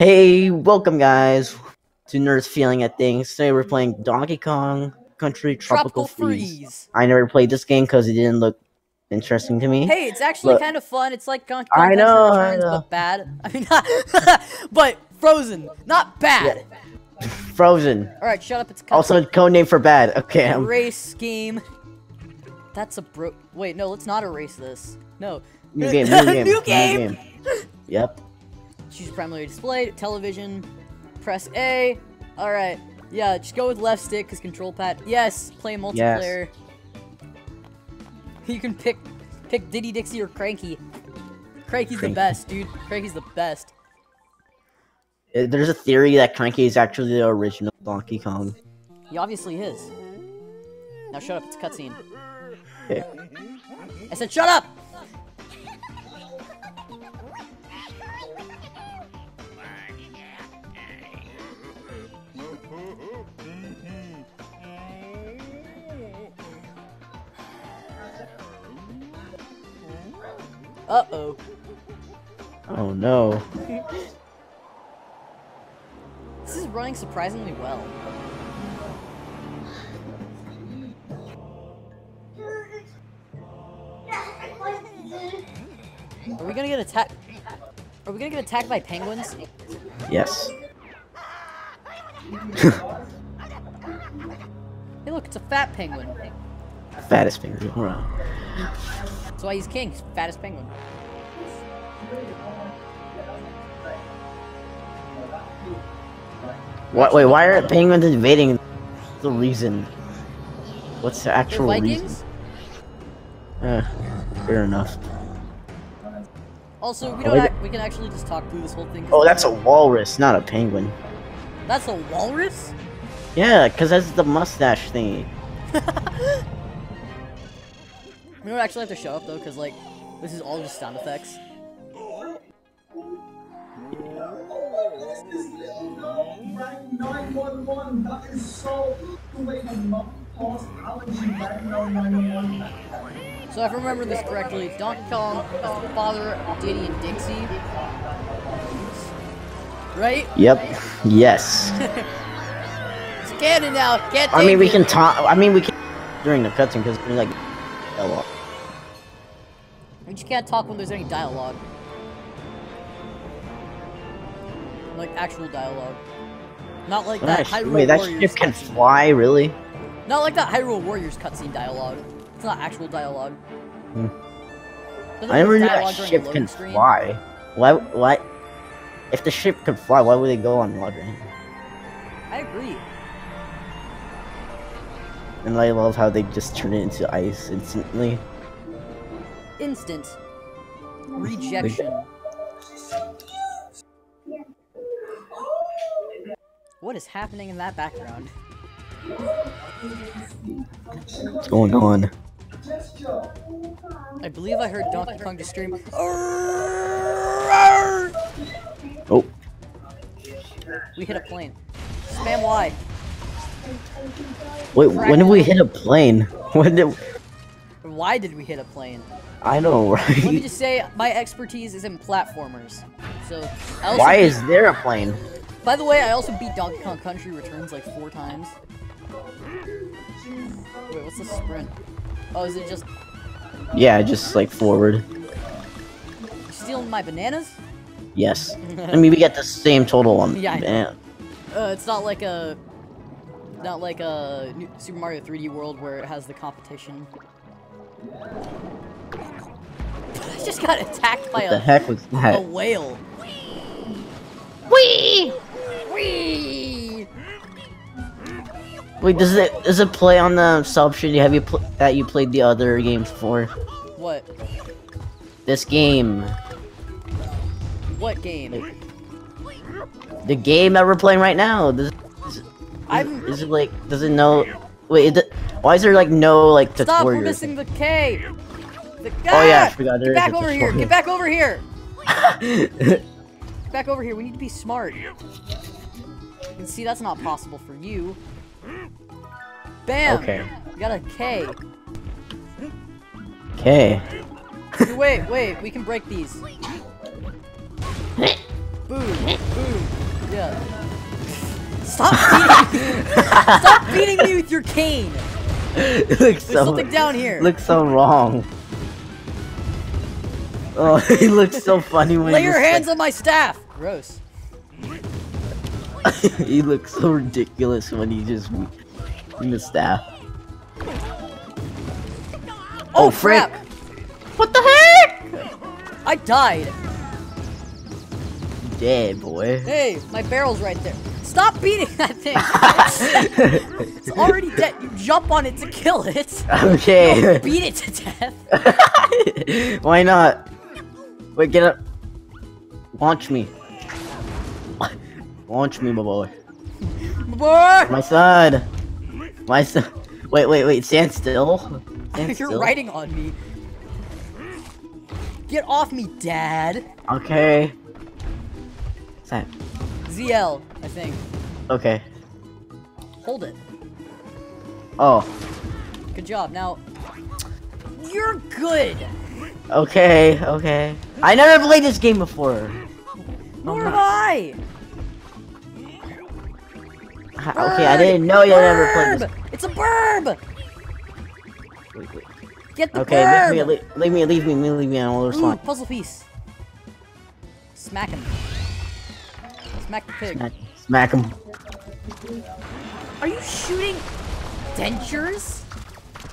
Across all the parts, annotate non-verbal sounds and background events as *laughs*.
Hey, welcome guys to Nerds Feeling at Things. Today we're playing Donkey Kong Country Tropical, Tropical Freeze. Freeze. I never played this game because it didn't look interesting to me. Hey, it's actually kind of fun. It's like Donkey I Kong Country know, I know. but bad. I mean, not *laughs* but Frozen, not bad. Frozen. All right, shut up. It's Also, a code name for bad. Okay, I'm race game. That's a bro. Wait, no, let's not erase this. No. new game. New *laughs* game. New game. Yep. Choose primary display, television. Press A. All right. Yeah, just go with left stick because control pad. Yes, play multiplayer. Yes. You can pick pick Diddy Dixie or Cranky. Cranky's Cranky. the best, dude. Cranky's the best. Uh, There's a theory that Cranky is actually the original Donkey Kong. He obviously is. Now shut up, it's a cutscene. Okay. I said shut up! Uh-oh. Oh no. *laughs* This is running surprisingly well. Are we gonna get attacked? Are we gonna get attacked by penguins? Yes. *laughs* Hey look, it's a fat penguin. Fattest finger around. That's why he's king, he's fattest penguin. What? Wait, why are penguins invading? The reason. What's the actual reason? Eh, fair enough. Also, we Oh, don't we can actually just talk through this whole thing. Oh, that's a walrus, not a penguin. That's a walrus? Yeah, because that's the mustache thingy. *laughs* We don't actually have to show up though, because like, this is all just sound effects. Rank 911, that is so way to mum pause allergy rank 911. So if I remember this correctly, Donkey Kong is the father of Diddy and Dixie. Right? Yep. Yes. It's canon now. Can't I mean, we can talk. I mean, we can during the cutscene because we're like, hello. We just can't talk when there's any dialogue. Like actual dialogue. Not like that Gosh, Hyrule wait, that Warriors ship can cutscene. fly, really? Not like that Hyrule Warriors cutscene dialogue. It's not actual dialogue. Hmm. I never knew that ship can screen? fly. Why? Why? If the ship could fly, why would they go on water? I agree. And I love how they just turn it into ice instantly. Instant oh, rejection. What is happening in that background? What's going on? I believe I heard Donkey Kong just scream. Oh, We hit a plane. Spam Y. wait. When did we hit a plane? *laughs* When did? Why did we hit a plane? I know, *laughs* right? Let me just say, my expertise is in platformers. So, Why is there a plane? By the way, I also beat Donkey Kong Country Returns like four times. Wait, what's the sprint? Oh, is it just Yeah, just like forward. you stealing my bananas? Yes. *laughs* I mean, we get the same total on. Yeah, Uh, it's not like a, not like a Super Mario 3D World where it has the competition. I just got attacked by What the a, heck was a whale. Whee! Whee! Wait, does it does it play on the sub shit have you pl that you played the other games for? What? This game, What game? the game that we're playing right now. Does, is, I'm- is it like does it know? Wait, it, why is there like no like tutorial? Stop! We're missing the K. The, Oh, yeah, I Ah! forgot there Get back over here! Get back over here! Get back over here! We need to be smart. And see, that's not possible for you. Bam! Okay. We got a K. K. Wait, wait, we can break these. Boom. Boom. Yeah. Stop beating me! *laughs* Stop beating me with your cane! it looks There's so something down here. looks so wrong. Oh, *laughs* he looks so funny when Lay your hands on my staff! Gross. *laughs* he looks so ridiculous when he just in the staff. Oh, oh frick. crap! What the heck? I died. Dead boy. Hey, my barrel's right there. Stop beating that thing! *laughs* it's already dead. You jump on it to kill it. Okay. Beat it to death. Why not? Wait, get up. Launch me. Launch me, my boy. My Boy! My son. My son. Wait, wait, wait. Stand still. Stand *laughs* You're still. riding on me. Get off me, Dad. Okay. What's that? ZL, I think. Okay. Hold it. Oh. Good job. Now, you're good. Okay. Okay. I never played this game before. Nor oh have I. Okay, I didn't know you never played this. It's a burb. Wait, wait. Get the Okay, burb. leave me, leave me, leave me, leave me. I will Ooh, respond. puzzle piece. Smack him. Smack the pig. Smack, smack him. Are you shooting dentures?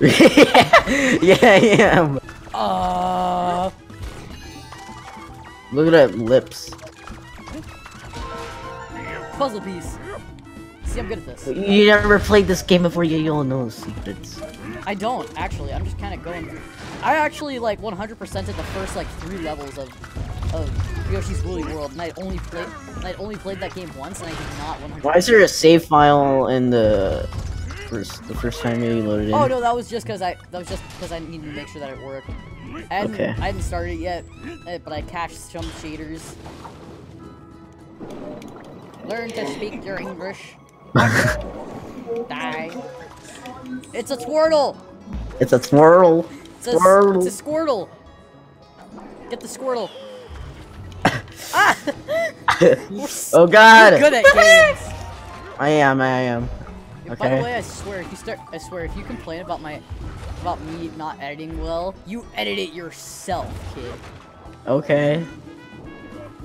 *laughs* yeah, I am. Uh. Look at that lips. Puzzle piece. See, I'm good at this. You never played this game before. You don't know the secrets. I don't actually. I'm just kind of going. I actually like 100% at the first like three levels of of Yoshi's Woolly World, and I only played and I only played that game once, and I did not 100. Why is there a save file in the first the first time you loaded in? Oh no, that was just because I that was just because I needed to make sure that it worked. I hadn't, Okay. I hadn't started it yet, eh, but I cached some shaders. Learn to speak your English. *laughs* Die. It's a Twirtle. it's a twirl. It's a, Squirtle. it's a Squirtle. Get the Squirtle. *laughs* ah! *laughs* Oh God! we're good at games. I am. I am. By the way, I swear, if you start, I swear, if you complain about my, about me not editing well, you edit it yourself, kid. Okay.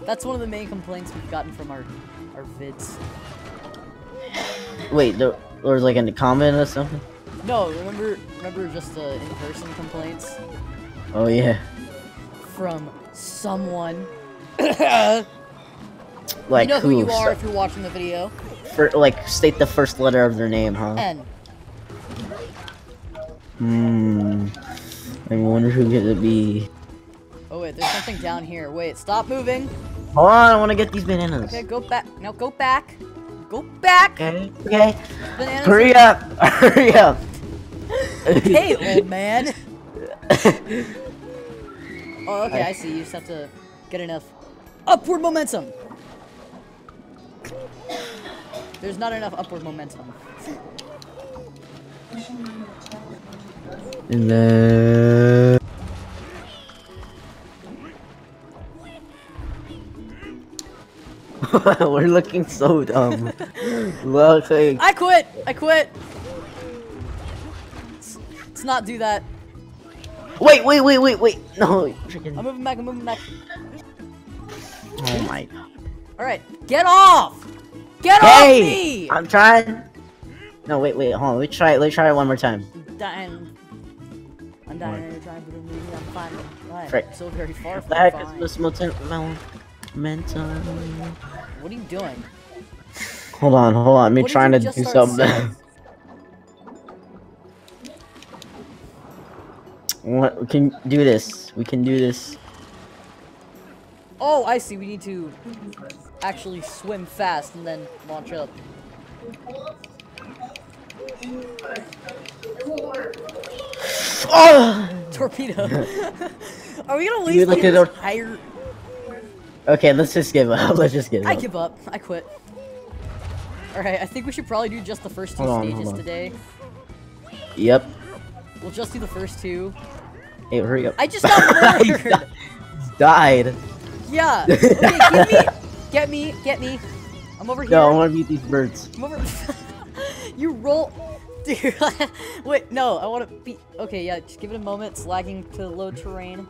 That's one of the main complaints we've gotten from our, our vids. Wait, there, there was like a comment or something. No, remember, remember just the in-person complaints Oh yeah. from someone. *coughs* Like you know who you are if you're watching the video. For, like state the first letter of their name, huh? N. Hmm. I wonder who could it be. Oh wait, there's something down here. Wait, stop moving. Hold on, I want to get these bananas. Okay, go back. Now go back. Go back. Okay. Okay. Bananas. Hurry up! *laughs* Hurry up! Hey, *laughs* old man. *laughs* Oh, okay, I see. You just have to get enough upward momentum. There's not enough upward momentum. And then. *laughs* We're looking so dumb. *laughs* Look, like, I quit. I quit. Let's, let's not do that. wait, wait, wait, wait, wait. No, I'm moving back. I'm moving back. Oh my god. All right, get off. Get off me. I'm trying. No, wait, wait, hold on. Let's try it. Let's try it one more time. I'm dying. I'm dying. I'm trying to maybe I'm fine. Why? Frick. So very far from is fine. this momentum? Momentum. What are you doing? Hold on, hold on. Me What trying to do something. *laughs* what? We can do this. We can do this. Oh, I see. We need to actually swim fast and then launch up. Oh! *laughs* Torpedo. *laughs* Are we gonna You lose look the at our- entire? Okay, let's just give up. *laughs* Let's just give up. I give up. I quit. All right. I think we should probably do just the first two Hold stages hold on. today. Yep. We'll just do the first two. Hey, hurry up. I just got He murdered. Died. Yeah. *laughs* Okay. Give me. Get me, get me. I'm over here. No, I want to beat these birds. I'm over. *laughs* you roll, *laughs* dude. Wait, no, I want to be. Okay, yeah, just give it a moment. It's lagging to low terrain.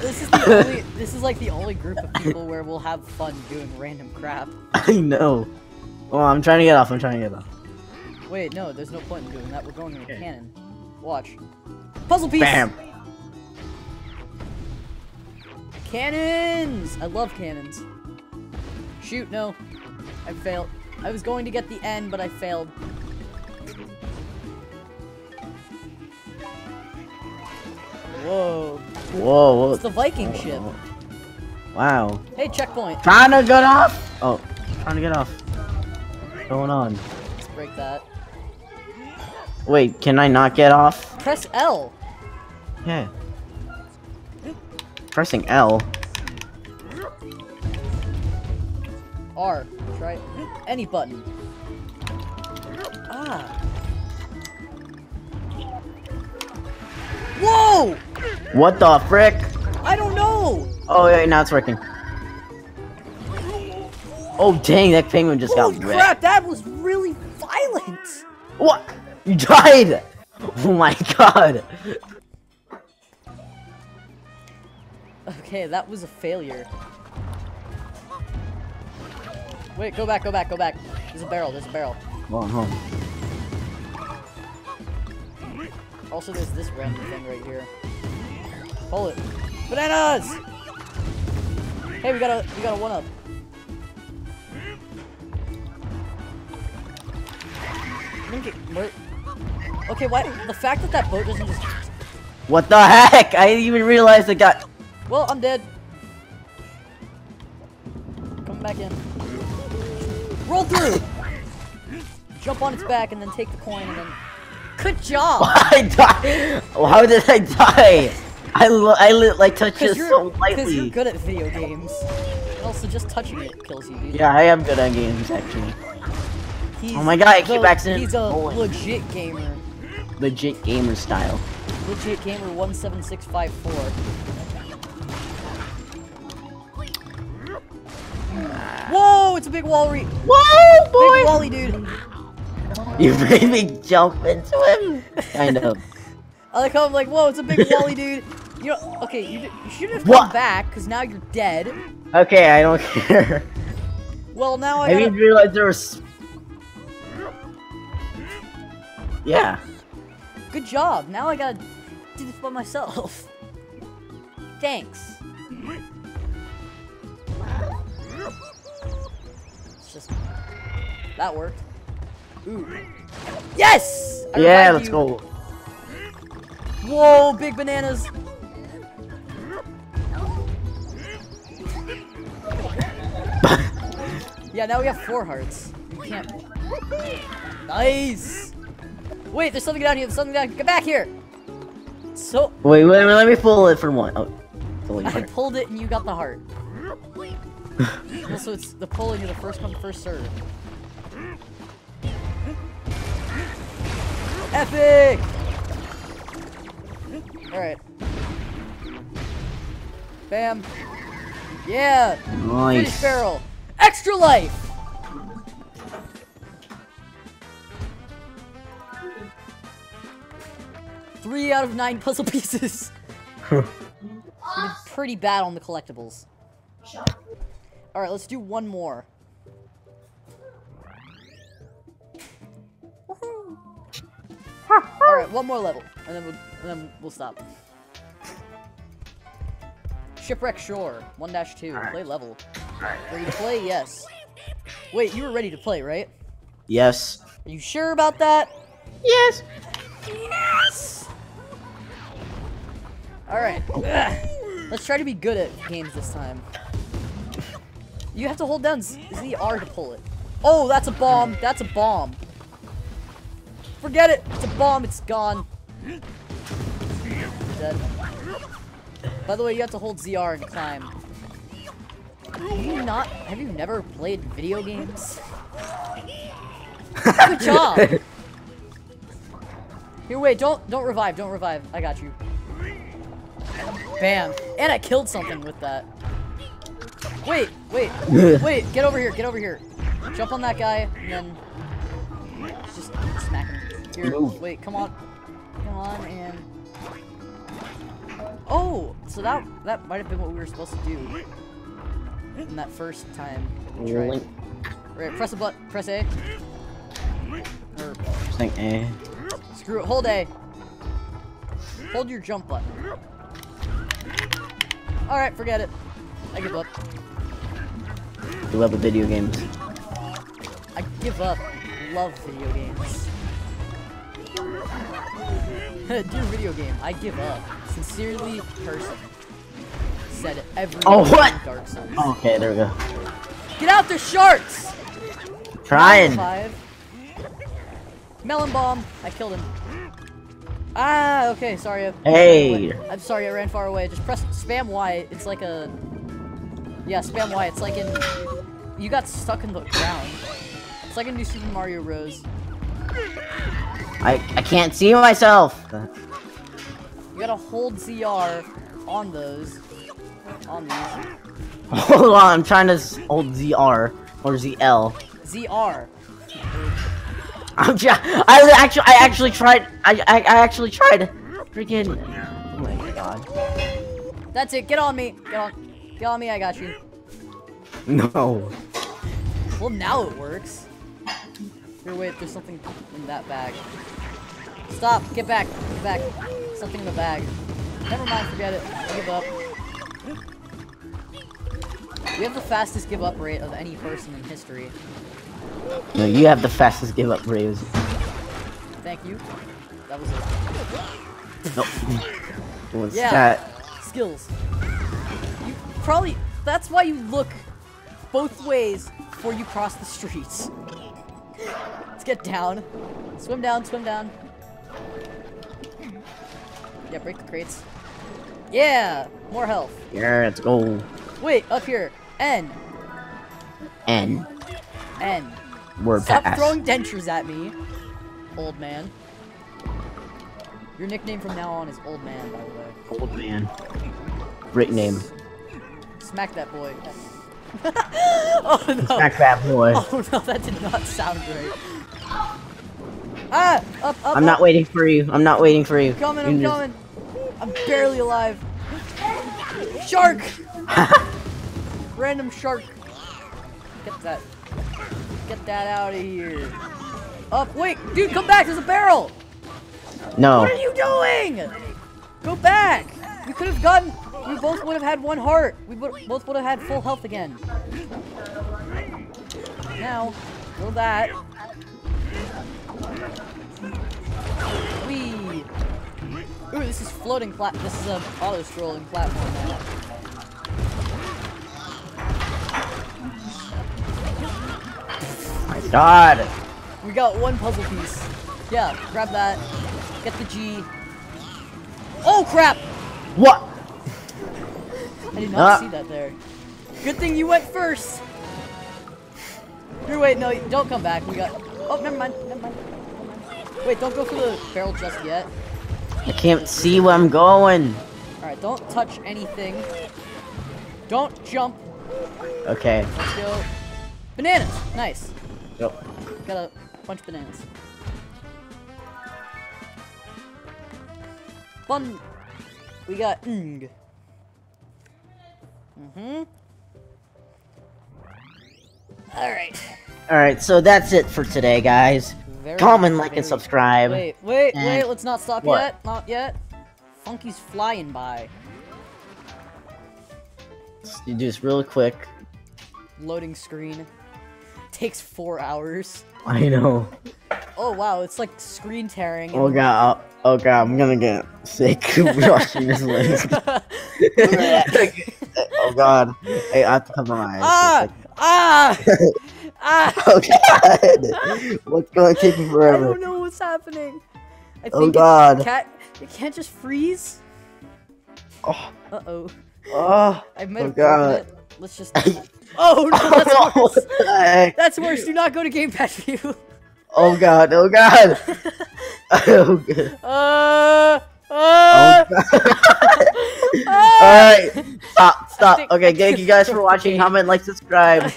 this is the only. This is like the only group of people where we'll have fun doing random crap. I know. Oh, I'm trying to get off. I'm trying to get off. Wait, no, there's no point in doing that. We're going in a cannon. Watch. Puzzle piece. Bam. Cannons! I love cannons. Shoot, no. I failed. I was going to get the end, but I failed. Whoa. Whoa, whoa. It's the Viking ship. Wow. Hey, checkpoint. Trying to get off. Oh, trying to get off. What's going on? Let's break that. Wait, can I not get off? Press L. Yeah. Pressing L. R. Try any button. Ah. Whoa! What the frick? I don't know! Oh, wait, now it's working. Oh, dang, that penguin just Holy got crap, that was really violent! What? You died! Oh my god. Okay, that was a failure. Wait, go back, go back, go back. There's a barrel, there's a barrel. Hold on. Also, there's this random thing right here. Pull it. Bananas! Hey, we got a we got a one up. Okay, why? The fact that that boat doesn't just. What the heck? I didn't even realize it got. Well, I'm dead. Come back in. Roll through. Jump on its back and then take the coin and then. Good job. *laughs* I died. How did I die? I I like touched it Because so lightly. you're good at video games. And also, just touching it kills you, dude. Yeah, I am good at games actually. He's Oh my God, I keep accidentally He's a rolling. legit gamer. Legit gamer style. Legit gamer 17654. Whoa, it's a big wally. Whoa, boy! Big wally, dude. You made me jump into him. *laughs* Kind of. I like how I'm like, whoa, it's a big wally, dude. You know, okay, you, you should have come What? back, because now you're dead. Okay, I don't care. Well, now I I gotta... didn't realize there was. Yeah. Good job. Now I gotta do this by myself. Thanks. It's just... That worked. Ooh. Yes! I Yeah, let's you. go. Whoa, big bananas! *laughs* yeah, now we have four hearts. You can't. Nice! Wait, there's something down here. There's something down Get back here! So, Wait, wait, wait, let me pull it from one. Oh, I pulled it and you got the heart. *laughs* also, it's the pulling of the first come, first serve. Epic! Alright. Bam. Yeah! Finish Nice. barrel. Extra life! Three out of nine puzzle *laughs* pieces. Pretty bad on the collectibles. Alright, let's do one more. Alright, one more level, and then we'll, and then we'll stop. Shipwreck Shore, 1-2, play level. Ready to play? Yes. Wait, you were ready to play, right? Yes. Are you sure about that? Yes. Yes! Alright. Let's try to be good at games this time. You have to hold down ZR to pull it. Oh, that's a bomb. That's a bomb. Forget it. It's a bomb. It's gone. Dead. By the way, you have to hold ZR and climb. Have you not? Have you never played video games? Good job. *laughs* Here, wait. Don't don't revive. Don't revive. I got you. Bam. And I killed something with that. Wait, wait, *laughs* wait. Get over here. Get over here. Jump on that guy and then just smack him. Here. Move. Wait, come on. Come on and. Oh, so that that might have been what we were supposed to do in that first time. we tried. Right, press a button. Press A. Or Think A. screw it. Hold A. Hold your jump button. All right, forget it. I give up. You love the video games. I give up. Love video games. *laughs* Do video game. I give up. Sincerely, person. Said it every Oh, what? Dark Souls. Okay, there we go. Get out the sharks! Trying. Melon bomb. I killed him. Ah, okay. Sorry. I- Hey. I'm sorry. I ran far away. Just press spam Y. It's like a. Yeah, spam Y. It's like in. You got stuck in the ground. It's like a new Super Mario Bros. I I can't see myself. You gotta hold ZR on those. On these. Hold on, I'm trying to hold ZR or ZL. ZR. I'm I actually I actually tried I, I I actually tried freaking Oh my god. That's it. Get on me. Get on. Get on me. I got you. No. Well, now it works. Here, wait. There's something in that bag. Stop. Get back. Get back. Something in the bag. Never mind. Forget it. I give up. We have the fastest give up rate of any person in history. No, you have the fastest give up raise. Thank you. That was it. No. What's Yeah. that? Skills. You probably. That's why you look both ways before you cross the streets. Let's get down. Swim down, swim down. Yeah, break the crates. Yeah! More health. Yeah, let's go. Wait, up here. N. N. N. Word Stop pass. throwing dentures at me, old man. Your nickname from now on is Old Man, by the way. Old man. Great name. Smack that boy. *laughs* oh no! Smack that boy. *laughs* Oh no, that did not sound great. Ah! Up, up, I'm up. not waiting for you. I'm not waiting for you. Coming, I'm just- coming. I'm barely alive. Shark! *laughs* Random shark. Get that. Get that out of here. Up, wait, dude, come back. There's a barrel. No. What are you doing? Go back. We could have gotten. We both would have had one heart. We would, both would have had full health again. Now, go that. Wee. Ooh, this is floating plat. This is a auto scrolling platform now. God. We got one puzzle piece. Yeah, grab that. Get the G. Oh crap! What? *laughs* I did not Ah. see that there. Good thing you went first. Here, wait, no, don't come back. We got. Oh, never mind. Never mind. Never mind. Wait, don't go for the barrel just yet. I can't see where I'm going. All right, don't touch anything. Don't jump. Okay. Let's go. Bananas. Nice. Yep. Got a bunch of bananas. Fun. We got ng. Mm-hmm. All right. All right. So that's it for today, guys. Very, Comment, like, and subscribe. Wait, wait, And- wait. Let's not stop What? yet. Not yet. Funky's flying by. Let's do this really quick. Loading screen. Takes four hours. I know. Oh wow, it's like screen tearing. Oh god. Oh, oh god. I'm gonna get sick *laughs* watching this list. *laughs* *laughs* oh god. Hey, I have to cover my eyes. ah! Ah! ah! Oh god. What's gonna take me I don't know what's happening. I think Oh, it God. can't, it can't just freeze. Oh. Uh oh. Oh. I might Oh, God. it. Let's just. Oh no, *laughs* that's worse. That's worse. Do not go to Gamepad View. Oh god. Oh god. *laughs* oh god. Uh. Oh Uh. god. Alright, *laughs* stop, stop. think- Okay, thank you guys for watching. Comment, like, subscribe.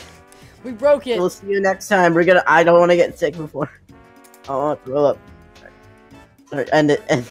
We broke it. We'll see you next time. We're gonna. I don't want to get sick before. I want to throw up. Alright, end it. End.